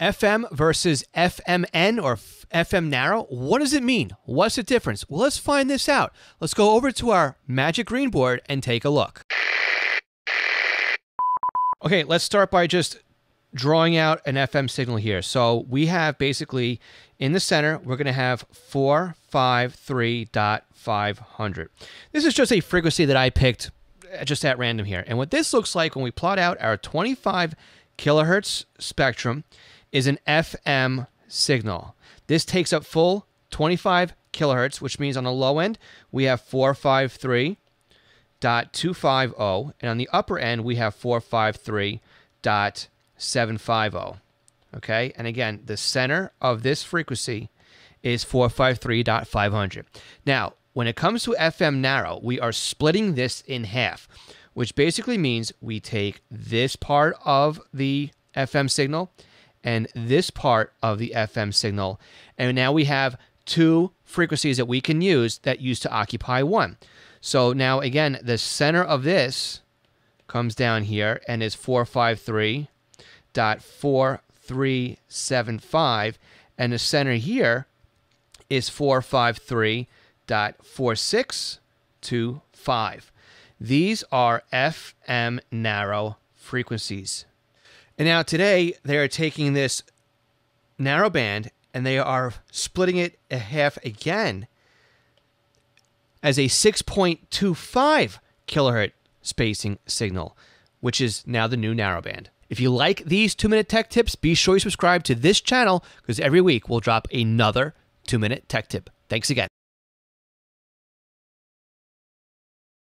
FM versus FMN or FM narrow. What does it mean? What's the difference? Well, let's find this out. Let's go over to our Magic Green board and take a look. Okay, let's start by just drawing out an FM signal here. So we have basically in the center, we're going to have 453.500. This is just a frequency that I picked uh, just at random here. And what this looks like when we plot out our 25 kilohertz spectrum is an FM signal. This takes up full 25 kilohertz, which means on the low end, we have 453.250, and on the upper end, we have 453.750. Okay, and again, the center of this frequency is 453.500. Now, when it comes to FM narrow, we are splitting this in half, which basically means we take this part of the FM signal and this part of the FM signal. And now we have two frequencies that we can use that used to occupy one. So now again, the center of this comes down here and is 453.4375 and the center here is 453.4625. These are FM narrow frequencies. And now today they are taking this narrow band and they are splitting it a half again as a 6.25 kilohertz spacing signal, which is now the new narrowband. If you like these two minute tech tips, be sure you subscribe to this channel because every week we'll drop another two minute tech tip. Thanks again.